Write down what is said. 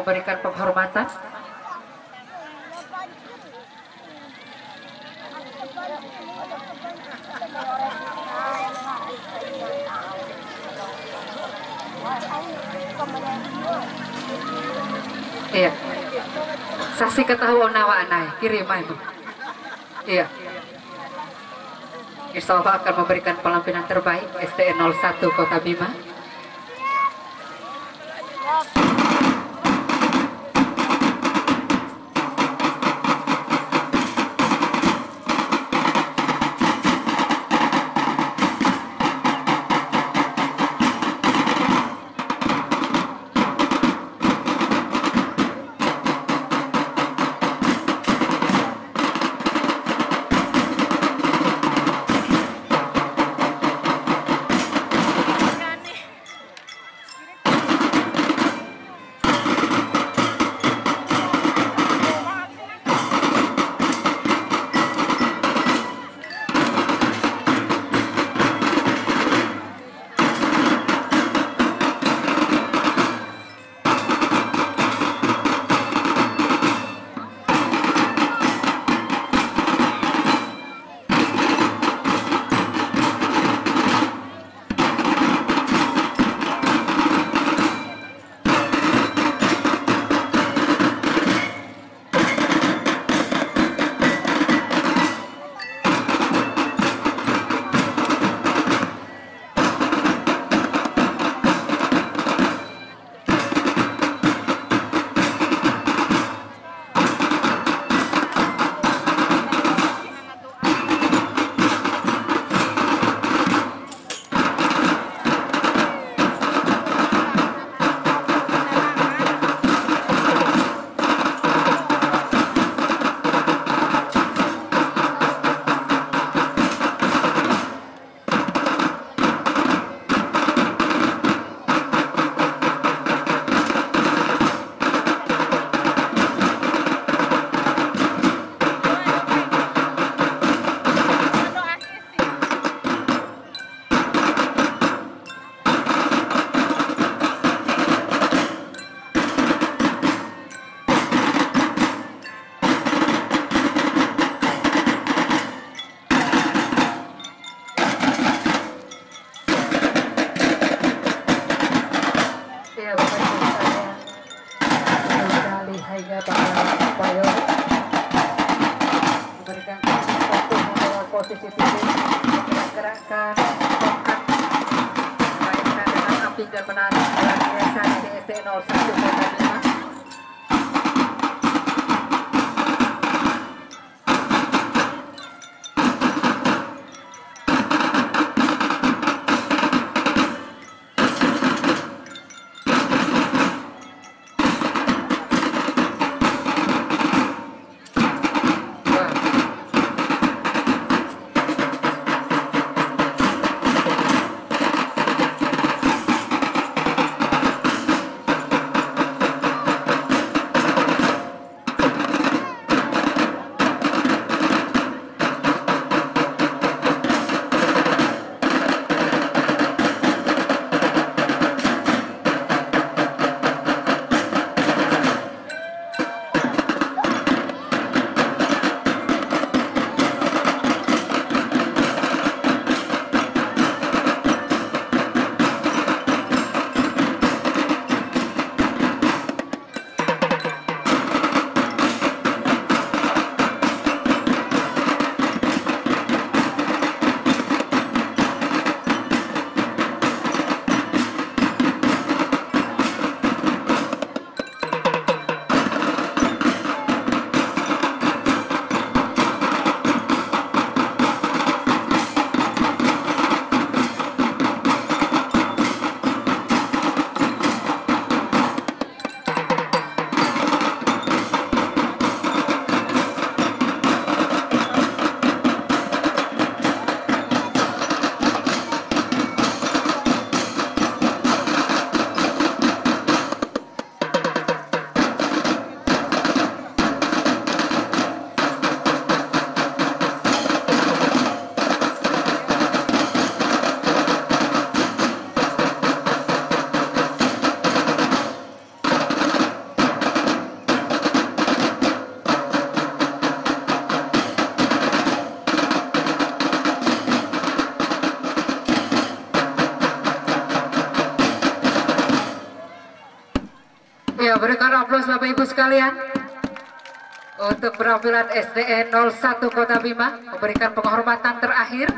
memberikan penghormatan. Iya. Saksi ketahuan nawa anai, kirim itu. Iya. Insya Allah akan memberikan pelampinan terbaik STN 01 Kota Bima. Posisi tubuh, menggerakkan tongkat, mengaitkan dengan api dan menarik alat biasa di ST 01 Ya, berikan aplaus Bapak Ibu sekalian. Untuk penampilan SDN 01 Kota Bima memberikan penghormatan terakhir